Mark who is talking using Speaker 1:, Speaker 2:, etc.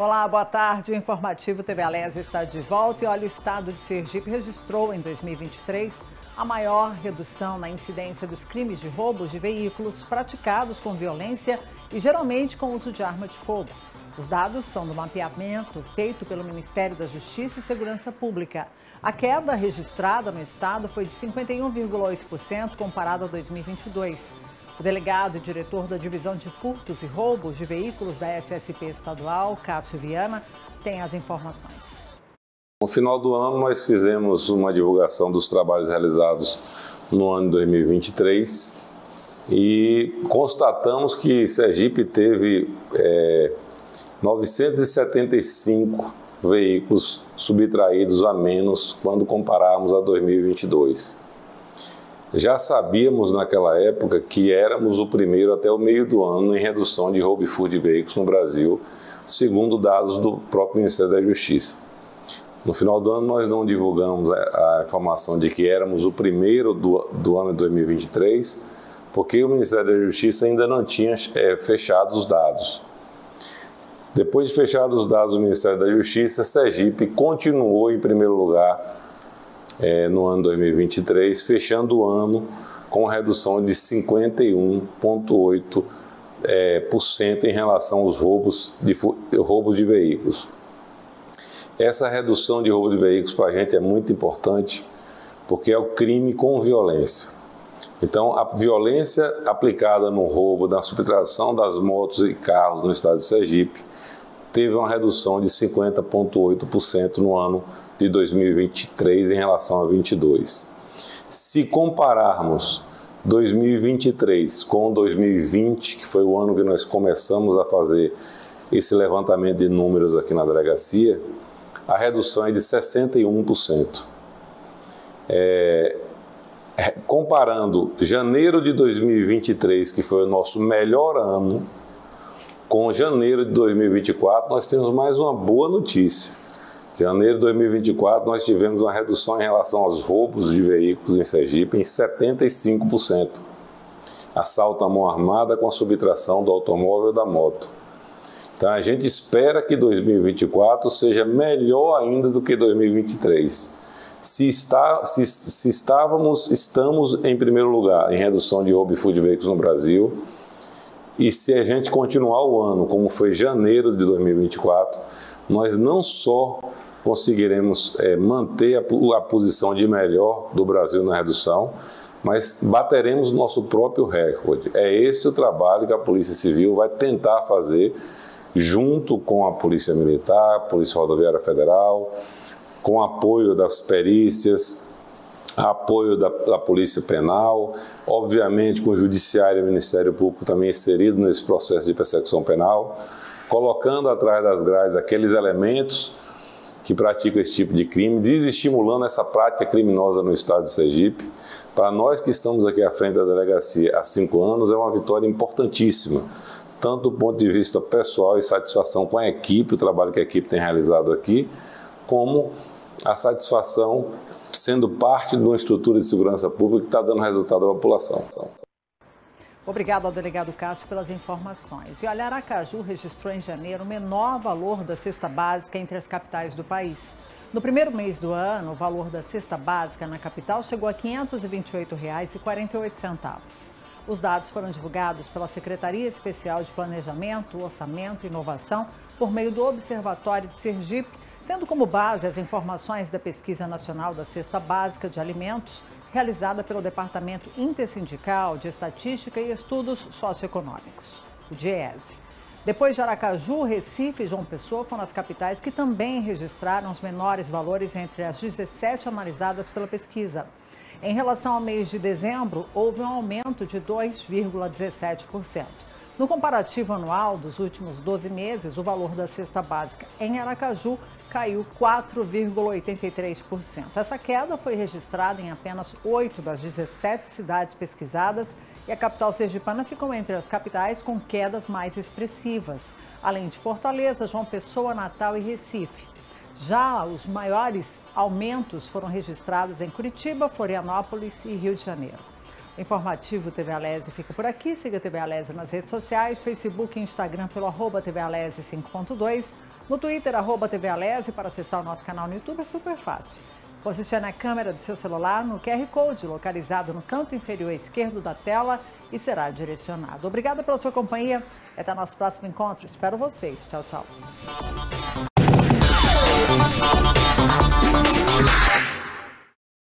Speaker 1: Olá, boa tarde. O informativo TV Alesa está de volta e olha, o estado de Sergipe registrou em 2023 a maior redução na incidência dos crimes de roubos de veículos praticados com violência e geralmente com uso de arma de fogo. Os dados são do mapeamento feito pelo Ministério da Justiça e Segurança Pública. A queda registrada no estado foi de 51,8% comparado a 2022. O delegado e diretor da Divisão de Furtos e Roubos de Veículos da SSP estadual, Cássio Viana, tem as informações.
Speaker 2: No final do ano, nós fizemos uma divulgação dos trabalhos realizados no ano de 2023 e constatamos que Sergipe teve é, 975 veículos subtraídos a menos quando compararmos a 2022. Já sabíamos naquela época que éramos o primeiro até o meio do ano em redução de roubo e furto de veículos no Brasil, segundo dados do próprio Ministério da Justiça. No final do ano, nós não divulgamos a, informação de que éramos o primeiro do, do ano de 2023, porque o Ministério da Justiça ainda não tinha é, fechado os dados. Depois de fechados os dados do Ministério da Justiça, Sergipe continuou em primeiro lugar é, no ano 2023, fechando o ano com redução de 51,8% é, em relação aos roubos de, roubos de veículos. Essa redução de roubo de veículos para a gente é muito importante porque é o crime com violência. Então, a violência aplicada no roubo, na subtração das motos e carros no estado de Sergipe, teve uma redução de 50,8% no ano de 2023 em relação a 22. Se compararmos 2023 com 2020, que foi o ano que nós começamos a fazer esse levantamento de números aqui na delegacia, a redução é de 61%. É, comparando janeiro de 2023, que foi o nosso melhor ano, com janeiro de 2024, nós temos mais uma boa notícia. Janeiro de 2024, nós tivemos uma redução em relação aos roubos de veículos em Sergipe em 75%. Assalto à mão armada com a subtração do automóvel da moto. Então a gente espera que 2024 seja melhor ainda do que 2023. Se, está, se, se estávamos, estamos em primeiro lugar em redução de roubo e furto de veículos no Brasil, e se a gente continuar o ano como foi janeiro de 2024, nós não só conseguiremos é, manter a, a posição de melhor do Brasil na redução, mas bateremos nosso próprio recorde. É esse o trabalho que a Polícia Civil vai tentar fazer junto com a Polícia Militar, Polícia Rodoviária Federal, com apoio das perícias, apoio da, da, Polícia Penal, obviamente com o Judiciário e o Ministério Público também inserido nesse processo de persecução penal, colocando atrás das grades aqueles elementos que praticam esse tipo de crime, desestimulando essa prática criminosa no estado de Sergipe. Para nós que estamos aqui à frente da delegacia há cinco anos, é uma vitória importantíssima, tanto do ponto de vista pessoal e satisfação com a equipe, o trabalho que a equipe tem realizado aqui, como a satisfação sendo parte de uma estrutura de segurança pública que está dando resultado à população.
Speaker 1: Obrigado ao delegado Cássio pelas informações. E olha, Aracaju registrou em janeiro o menor valor da cesta básica entre as capitais do país. No primeiro mês do ano, o valor da cesta básica na capital chegou a R$ 528,48. Os dados foram divulgados pela Secretaria Especial de Planejamento, Orçamento e Inovação por meio do Observatório de Sergipe tendo como base as informações da Pesquisa Nacional da Cesta Básica de Alimentos, realizada pelo Departamento Intersindical de Estatística e Estudos Socioeconômicos, o DIES. Depois de Aracaju, Recife e João Pessoa foram as capitais que também registraram os menores valores entre as 17 analisadas pela pesquisa. Em relação ao mês de dezembro, houve um aumento de 2,17%. No comparativo anual dos últimos 12 meses, o valor da cesta básica em Aracaju caiu 4,83%. Essa queda foi registrada em apenas 8 das 17 cidades pesquisadas e a capital sergipana ficou entre as capitais com quedas mais expressivas, além de Fortaleza, João Pessoa, Natal e Recife. Já os maiores aumentos foram registrados em Curitiba, Florianópolis e Rio de Janeiro. Informativo TV Alese fica por aqui. Siga TV Alese nas redes sociais, Facebook e Instagram pelo arroba TV Alese 5.2. No Twitter, arroba TV Alese, para acessar o nosso canal no YouTube é super fácil. Posicione a câmera do seu celular no QR Code, localizado no canto inferior esquerdo da tela e será direcionado. Obrigada pela sua companhia. Até nosso próximo encontro. Espero vocês. Tchau, tchau.